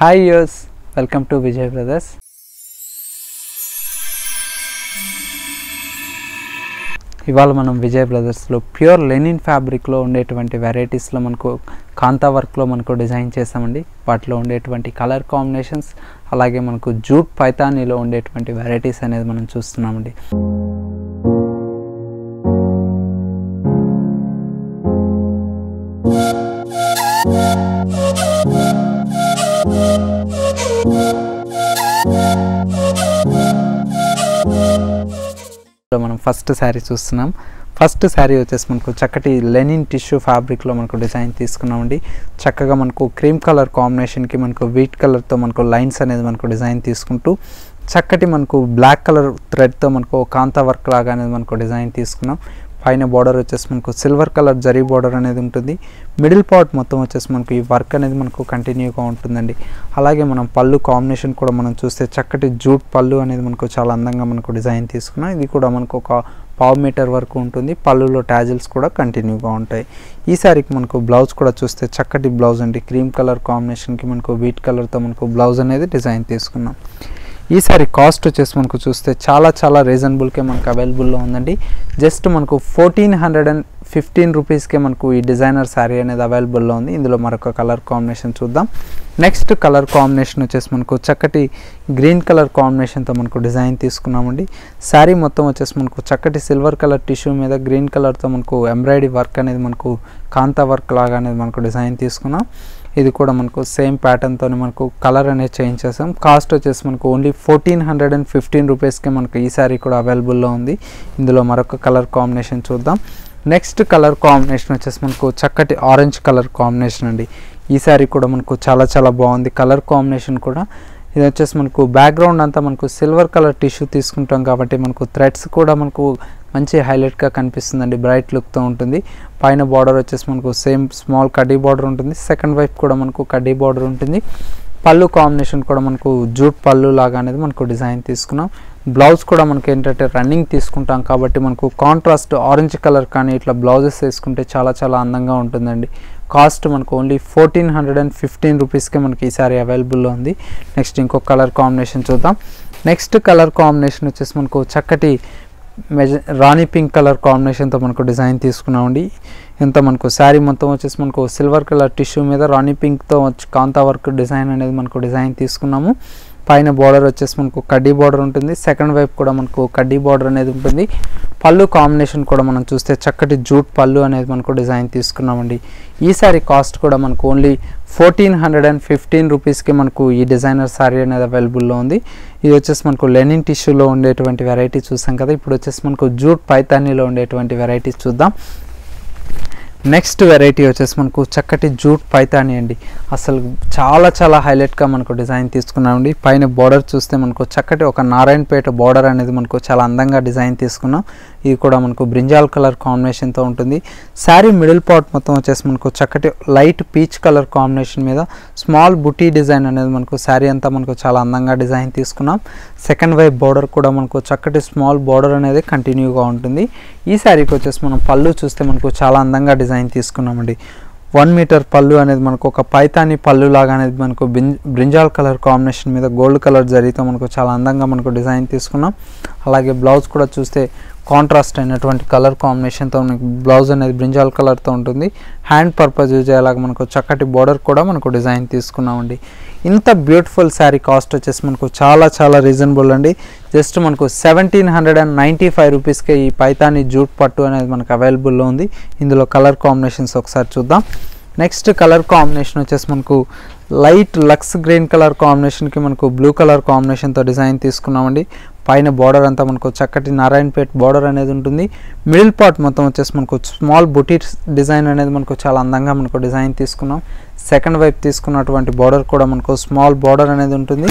Hi యూస్ welcome to Vijay brothers ఇవాళ మనం విజయ్ బ్రదర్స్లో ప్యూర్ లెనిన్ ఫ్యాబ్రిక్లో ఉండేటువంటి వెరైటీస్లో మనకు కాంతా వర్క్లో మనకు డిజైన్ చేసామండి వాటిలో ఉండేటువంటి కలర్ కాంబినేషన్స్ అలాగే మనకు జూట్ పైతానీలో ఉండేటువంటి వెరైటీస్ అనేది మనం చూస్తున్నామండి. ఫస్ట్ శారీ చూస్తున్నాం. ఫస్ట్ శారీ వచ్చేసి మనకు చక్కటి లెనిన్ టిష్యూ ఫ్యాబ్రిక్లో మనకు డిజైన్ తీసుకున్నామండి. చక్కగా మనకు క్రీమ్ కలర్ కాంబినేషన్కి మనకు వీట్ కలర్తో మనకు లైన్స్ అనేది మనకు డిజైన్ తీసుకుంటూ చక్కటి మనకు బ్లాక్ కలర్ థ్రెడ్తో మనకు కాంతా వర్క్ లాగా అనేది మనకు డిజైన్ తీసుకున్నాం. పైన బార్డర్ వచ్చేసి మనకు సిల్వర్ కలర్ జరీ బార్డర్ అనేది ఉంటుంది. మిడిల్ పార్ట్ మొత్తం వచ్చేసి మనకు ఈ వర్క్ అనేది మనకు కంటిన్యూగా ఉంటుందండి. అలాగే మనం పళ్ళు కాంబినేషన్ కూడా మనం చూస్తే చక్కటి జూట్ పళ్ళు అనేది మనకు చాలా అందంగా మనకు డిజైన్ తీసుకున్నాం. ఇది కూడా మనకు ఒక పావు మీటర్ వరకు ఉంటుంది. పళ్ళులో ట్యాజిల్స్ కూడా కంటిన్యూగా ఉంటాయి. ఈ సారీకి మనకు బ్లౌజ్ కూడా చూస్తే చక్కటి బ్లౌజ్ అండి. క్రీమ్ కలర్ కాంబినేషన్కి మనకు వీట్ కలర్తో మనకు బ్లౌజ్ అనేది డిజైన్ తీసుకున్నాం. ఈసారి కాస్ట్ వచ్చేసి మనకు చూస్తే చాలా చాలా రీజనబుల్కే మనకు అవైలబుల్లో ఉందండి. జస్ట్ మనకు ఫోర్టీన్ హండ్రెడ్ అండ్ ఫిఫ్టీన్ రూపీస్కే మనకు ఈ డిజైనర్ శారీ అనేది అవైలబుల్లో ఉంది. ఇందులో మరొక కలర్ కాంబినేషన్ చూద్దాం. నెక్స్ట్ కలర్ కాంబినేషన్ వచ్చేసి మనకు చక్కటి గ్రీన్ కలర్ కాంబినేషన్తో మనకు డిజైన్ తీసుకున్నామండి. శారీ మొత్తం వచ్చేసి మనకు చక్కటి సిల్వర్ కలర్ టిష్యూ మీద గ్రీన్ కలర్తో మనకు ఎంబ్రాయిడరీ వర్క్ అనేది మనకు కాంతా వర్క్ లాగా అనేది మనకు డిజైన్ తీసుకున్నాం. ఇది కూడా మనకు సేమ్ ప్యాటర్న్తో మనకు కలర్ అనేది చేంజ్ చేసాం కాస్ట్ వచ్చేసి మనకు only fourteen hundred and fifteen రూపీస్కి మనకు ఈ శారీ కూడా అవైలబుల్లో ఉంది. ఇందులో మరొక కలర్ కాంబినేషన్ చూద్దాం. నెక్స్ట్ కలర్ కాంబినేషన్ వచ్చేసి మనకు చక్కటి ఆరెంజ్ కలర్ కాంబినేషన్ అండి. ఈ శారీ కూడా మనకు చాలా చాలా బాగుంది. కలర్ కాంబినేషన్ కూడా. ఇది వచ్చేసి మనకు బ్యాక్గ్రౌండ్ అంతా మనకు సిల్వర్ కలర్ టిష్యూ తీసుకుంటాం కాబట్టి మనకు థ్రెడ్స్ కూడా మనకు మంచి హైలైట్గా కనిపిస్తుందండి బ్రైట్ లుక్తో ఉంటుంది. పైన బార్డర్ వచ్చేసి మనకు సేమ్ స్మాల్ కడ్డీ బార్డర్ ఉంటుంది. సెకండ్ వైపు కూడా మనకు కడ్డీ బార్డర్ ఉంటుంది. పళ్ళు కాంబినేషన్ కూడా మనకు జూట్ పళ్ళు లాగా అనేది మనకు డిజైన్ తీసుకున్నాం. బ్లౌజ్ కూడా మనకి ఏంటంటే రన్నింగ్ తీసుకుంటాం కాబట్టి మనకు కాంట్రాస్ట్ ఆరెంజ్ కలర్ కానీ ఇట్లా బ్లౌజెస్ వేసుకుంటే చాలా చాలా అందంగా ఉంటుందండి. కాస్ట్ మనకు only fourteen hundred and fifteen రూపీస్కే మనకి ఈసారి అవైలబుల్లో ఉంది. నెక్స్ట్ ఇంకో కలర్ కాంబినేషన్ చూద్దాం. నెక్స్ట్ కలర్ కాంబినేషన్ వచ్చేసి మనకు చక్కటి మెజ రాణి పింక్ కలర్ కాంబినేషన్తో మనకు డిజైన్ తీసుకున్నామండి. ఇంత మనకు శారీ మొత్తం వచ్చేసి మనకు సిల్వర్ కలర్ టిష్యూ మీద రాణి పింక్తో వచ్చి కాంతా వర్క్ డిజైన్ అనేది మనకు డిజైన్ తీసుకున్నాము. పైన బార్డర్ వచ్చేసి మనకు కడ్డీ బార్డర్ ఉంటుంది. సెకండ్ వైపు కూడా మనకు కడ్డీ బార్డర్ అనేది ఉంటుంది. పళ్ళు కాంబినేషన్ కూడా మనం చూస్తే చక్కటి జూట్ పళ్ళు అనేది మనకు డిజైన్ తీసుకున్నామండి. ఈ సారీ కాస్ట్ కూడా మనకు only fourteen hundred and fifteen రూపీస్కి మనకు ఈ డిజైనర్ శారీ అనేది అవైలబుల్లో ఉంది. ఇది వచ్చేసి మనకు లెనిన్ టిష్యూలో ఉండేటువంటి వెరైటీ చూసాం కదా. ఇప్పుడు వచ్చేసి మనకు జూట్ పైతానీలో ఉండేటువంటి వెరైటీస్ చూద్దాం. నెక్స్ట్ వెరైటీ వచ్చేసి మనకు చక్కటి జూట్ పైతాని అండి. అసలు చాలా చాలా హైలైట్గా మనకు డిజైన్ తీసుకున్నామండి. పైన బార్డర్ చూస్తే మనకు చక్కటి ఒక నారాయణపేట బార్డర్ అనేది మనకు చాలా అందంగా డిజైన్ తీసుకున్నాం. ఇది కూడా మనకు బ్రింజాల్ కలర్ కాంబినేషన్తో ఉంటుంది. శారీ మిడిల్ పార్ట్ మొత్తం వచ్చేసి మనకు చక్కటి లైట్ పీచ్ కలర్ కాంబినేషన్ మీద స్మాల్ బుటీ డిజైన్ అనేది మనకు శారీ అంతా మనకు చాలా అందంగా డిజైన్ తీసుకున్నాం. సెకండ్ వైపు బార్డర్ కూడా మనకు చక్కటి స్మాల్ బార్డర్ అనేది కంటిన్యూగా ఉంటుంది. ఈ శారీకి వచ్చేసి మనం పళ్ళు చూస్తే మనకు చాలా అందంగా డిజైన్ తీసుకున్నామండి. వన్ మీటర్ పళ్ళు అనేది మనకు ఒక పైతాని పళ్ళు లాగా అనేది మనకు బ్రింజాల్ కలర్ కాంబినేషన్ మీద గోల్డ్ కలర్ జరిగితే మనకు చాలా అందంగా మనకు డిజైన్ తీసుకున్నాం. అలాగే బ్లౌజ్ కూడా చూస్తే కాంట్రాస్ట్ అయినటువంటి కలర్ కాంబినేషన్తో మనకు బ్లౌజ్ అనేది బ్రింజాల్ కలర్తో ఉంటుంది. హ్యాండ్ పర్పస్ యూజ్ అయ్యేలాగా మనకు చక్కటి బోర్డర్ కూడా మనకు డిజైన్ తీసుకున్నామండి. ఇంత బ్యూటిఫుల్ శారీ కాస్ట్ వచ్చేసి మనకు చాలా చాలా రీజనబుల్ అండి. జస్ట్ మనకు seventeen hundred and ninety five రూపీస్కే ఈ పైతాని జూట్ పట్టు అనేది మనకు అవైలబుల్లో ఉంది. ఇందులో కలర్ కాంబినేషన్స్ ఒకసారి చూద్దాం. నెక్స్ట్ కలర్ కాంబినేషన్ వచ్చేసి మనకు లైట్ లక్స్ గ్రీన్ కలర్ కాంబినేషన్కి మనకు బ్లూ కలర్ కాంబినేషన్తో డిజైన్ తీసుకున్నామండి. పైన బార్డర్ అంతా మనకు చక్కటి నారాయణపేట్ బార్డర్ అనేది ఉంటుంది. మిడిల్ పార్ట్ మొత్తం వచ్చేసి మనకు స్మాల్ బుటీస్ డిజైన్ అనేది మనకు చాలా అందంగా మనకు డిజైన్ తీసుకున్నాం. సెకండ్ వైపు తీసుకున్నటువంటి బార్డర్ కూడా మనకు స్మాల్ బార్డర్ అనేది ఉంటుంది.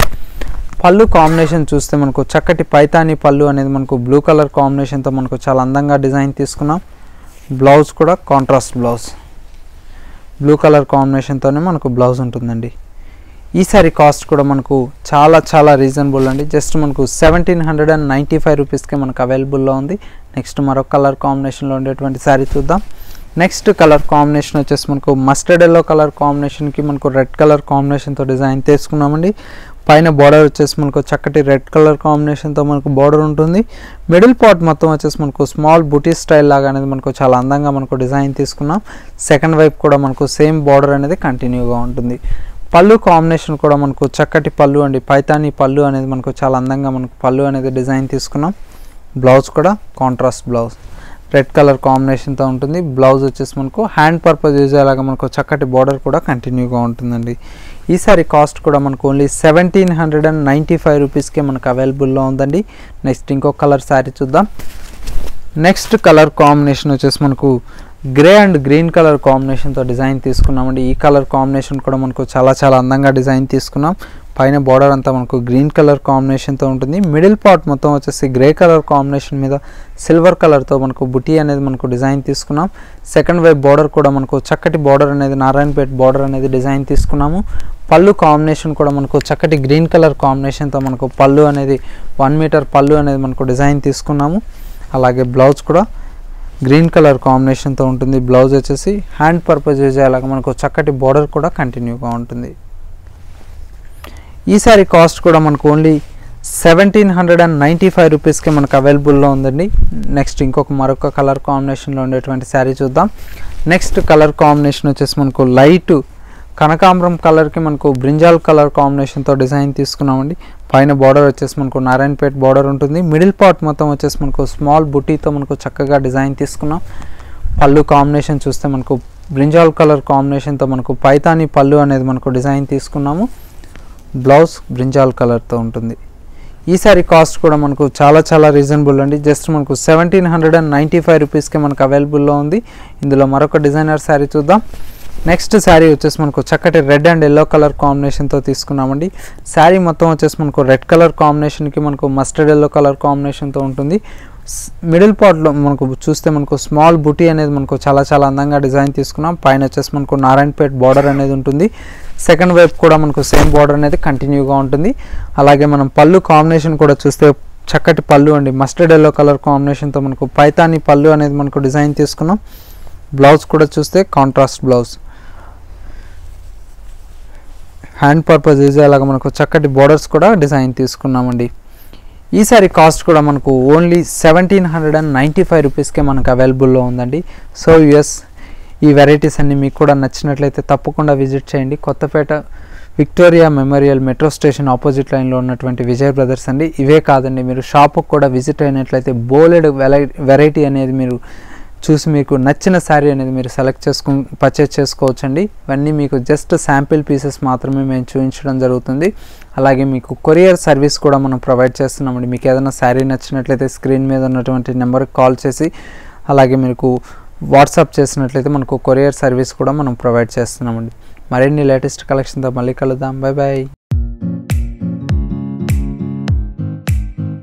పళ్ళు కాంబినేషన్ చూస్తే మనకు చక్కటి పైతాని పళ్ళు అనేది మనకు బ్లూ కలర్ కాంబినేషన్తో మనకు చాలా అందంగా డిజైన్ తీసుకున్నాం. బ్లౌజ్ కూడా కాంట్రాస్ట్ బ్లౌజ్ బ్లూ కలర్ కాంబినేషన్తోనే మనకు బ్లౌజ్ ఉంటుందండి. ఈ సారీ కాస్ట్ కూడా మనకు చాలా చాలా రీజనబుల్ అండి. జస్ట్ మనకు seventeen hundred and ninety five రూపీస్కే మనకు అవైలబుల్లో ఉంది. నెక్స్ట్ మరొక కలర్ కాంబినేషన్లో ఉండేటువంటి శారీ చూద్దాం. నెక్స్ట్ కలర్ కాంబినేషన్ వచ్చేసి మనకు మస్టర్డ్ ఎల్లో కలర్ కాంబినేషన్కి మనకు రెడ్ కలర్ కాంబినేషన్తో డిజైన్ తీసుకున్నామండి. పైన బార్డర్ వచ్చేసి మనకు చక్కటి రెడ్ కలర్ కాంబినేషన్తో మనకు బార్డర్ ఉంటుంది. మిడిల్ పార్ట్ మొత్తం వచ్చేసి మనకు స్మాల్ బుటీ స్టైల్ లాగా అనేది మనకు చాలా అందంగా మనకు డిజైన్ తీసుకున్నాం. సెకండ్ వైపు కూడా మనకు సేమ్ బార్డర్ అనేది కంటిన్యూగా ఉంటుంది. పళ్ళు కాంబినేషన్ కూడా మనకు చక్కటి పళ్ళు అండి. పైతాని పళ్ళు అనేది మనకు చాలా అందంగా మనకు పళ్ళు అనేది డిజైన్ తీసుకున్నాం. బ్లౌజ్ కూడా కాంట్రాస్ట్ బ్లౌజ్ రెడ్ కలర్ కాంబినేషన్తో ఉంటుంది. బ్లౌజ్ వచ్చేసి మనకు హ్యాండ్ పర్పస్ యూజ్ అయ్యేలాగా మనకు చక్కటి బార్డర్ కూడా కంటిన్యూగా ఉంటుందండి. ఈ కాస్ట్ కూడా మనకు only seventeen hundred and ninety five రూపీస్కే మనకు అవైలబుల్లో ఉందండి. నెక్స్ట్ ఇంకో కలర్ శారీ చూద్దాం. నెక్స్ట్ కలర్ కాంబినేషన్ వచ్చేసి మనకు గ్రే అండ్ గ్రీన్ కలర్ కాంబినేషన్తో డిజైన్ తీసుకున్నామండి. ఈ కలర్ కాంబినేషన్ కూడా మనకు చాలా చాలా అందంగా డిజైన్ తీసుకున్నాం. పైన బార్డర్ అంతా మనకు గ్రీన్ కలర్ కాంబినేషన్తో ఉంటుంది. మిడిల్ పార్ట్ మొత్తం వచ్చేసి గ్రే కలర్ కాంబినేషన్ మీద సిల్వర్ కలర్తో మనకు బుటీ అనేది మనకు డిజైన్ తీసుకున్నాం. సెకండ్ వైపు బార్డర్ కూడా మనకు చక్కటి బార్డర్ అనేది నారాయణపేట బార్డర్ అనేది డిజైన్ తీసుకున్నాము. పళ్ళు కాంబినేషన్ కూడా మనకు చక్కటి గ్రీన్ కలర్ కాంబినేషన్తో మనకు పళ్ళు అనేది వన్ మీటర్ పళ్ళు అనేది మనకు డిజైన్ తీసుకున్నాము. అలాగే బ్లౌజ్ కూడా గ్రీన్ కలర్ కాంబినేషన్తో ఉంటుంది. బ్లౌజ్ వచ్చేసి హ్యాండ్ పర్పస్ యూజ్ అయ్యేలాగా మనకు చక్కటి బార్డర్ కూడా కంటిన్యూగా ఉంటుంది. ఈ సారీ కాస్ట్ కూడా మనకు only seventeen hundred and ninety five రూపీస్కి మనకు అవైలబుల్లో ఉందండి. నెక్స్ట్ ఇంకొక మరొక కలర్ కాంబినేషన్లో ఉండేటువంటి శారీ చూద్దాం. నెక్స్ట్ కలర్ కాంబినేషన్ వచ్చేసి మనకు లైట్ కనకాంబరం కలర్కి మనకు బ్రింజాల్ కలర్ కాంబినేషన్తో డిజైన్ తీసుకున్నామండి. పైన బార్డర్ వచ్చేసి మనకు నారాయణపేట బార్డర్ ఉంటుంది. మిడిల్ పార్ట్ మొత్తం వచ్చేసి మనకు స్మాల్ బుటీతో మనకు చక్కగా డిజైన్ తీసుకున్నాం. పళ్ళు కాంబినేషన్ చూస్తే మనకు బ్రింజాల్ కలర్ కాంబినేషన్తో మనకు పైతాని పళ్ళు అనేది మనకు డిజైన్ తీసుకున్నాము. బ్లౌజ్ బ్రింజాల్ కలర్తో ఉంటుంది. ఈ సారీ కాస్ట్ కూడా మనకు చాలా చాలా రీజనబుల్ అండి. జస్ట్ మనకు seventeen hundred and ninety five రూపీస్కి మనకు అవైలబుల్లో ఉంది. ఇందులో మరొక డిజైనర్ శారీ చూద్దాం. నెక్స్ట్ శారీ వచ్చేసి మనకు చక్కటి రెడ్ అండ్ ఎల్లో కలర్ కాంబినేషన్తో తీసుకున్నామండి. శారీ మొత్తం వచ్చేసి మనకు రెడ్ కలర్ కాంబినేషన్కి మనకు మస్టర్డ్ ఎల్లో కలర్ కాంబినేషన్తో ఉంటుంది. మిడిల్ పార్ట్లో మనకు చూస్తే మనకు స్మాల్ బుటీ అనేది మనకు చాలా చాలా అందంగా డిజైన్ తీసుకున్నాం. పైన వచ్చేసి మనకు నారాయణపేట్ బార్డర్ అనేది ఉంటుంది. సెకండ్ వైపు కూడా మనకు సేమ్ బార్డర్ అనేది కంటిన్యూగా ఉంటుంది. అలాగే మనం పళ్ళు కాంబినేషన్ కూడా చూస్తే చక్కటి పళ్ళు అండి. మస్టర్డ్ ఎల్లో కలర్ కాంబినేషన్తో మనకు పైతాని పళ్ళు అనేది మనకు డిజైన్ తీసుకున్నాం. బ్లౌజ్ కూడా చూస్తే contrast blouse hand purpose use అయ్యేలాగా మనకు చక్కటి బోర్డర్స్ కూడా డిజైన్ తీసుకున్నామండి. ఈసారి కాస్ట్ కూడా మనకు only seventeen hundred and ninety five రూపీస్కే మనకు అవైలబుల్లో ఉందండి. సో యుఎస్ ఈ వెరైటీస్ అన్ని మీకు కూడా నచ్చినట్లయితే తప్పకుండా విజిట్ చేయండి. Kothapet Victoria Memorial metro station opposite లైన్లో ఉన్నటువంటి విజయ్ బ్రదర్స్ అండి. ఇవే కాదండి మీరు షాప్కి కూడా విజిట్ అయినట్లయితే బోలెడ్ వెరైటీ అనేది మీరు చూసి మీకు నచ్చిన శారీ అనేది మీరు సెలెక్ట్ చేసుకు పర్చేస్ చేసుకోవచ్చండి. ఇవన్నీ మీకు జస్ట్ శాంపిల్ పీసెస్ మాత్రమే మేము చూపించడం జరుగుతుంది. అలాగే మీకు కొరియర్ సర్వీస్ కూడా మనం ప్రొవైడ్ చేస్తున్నామండి. మీకు ఏదైనా శారీ నచ్చినట్లయితే స్క్రీన్ మీద ఉన్నటువంటి నెంబర్కి కాల్ చేసి అలాగే మీకు వాట్సాప్ చేసినట్లయితే మనకు కొరియర్ సర్వీస్ కూడా మనం ప్రొవైడ్ చేస్తున్నామండి. మరిన్ని లేటెస్ట్ కలెక్షన్తో మళ్ళీ కలుద్దాం. Bye bye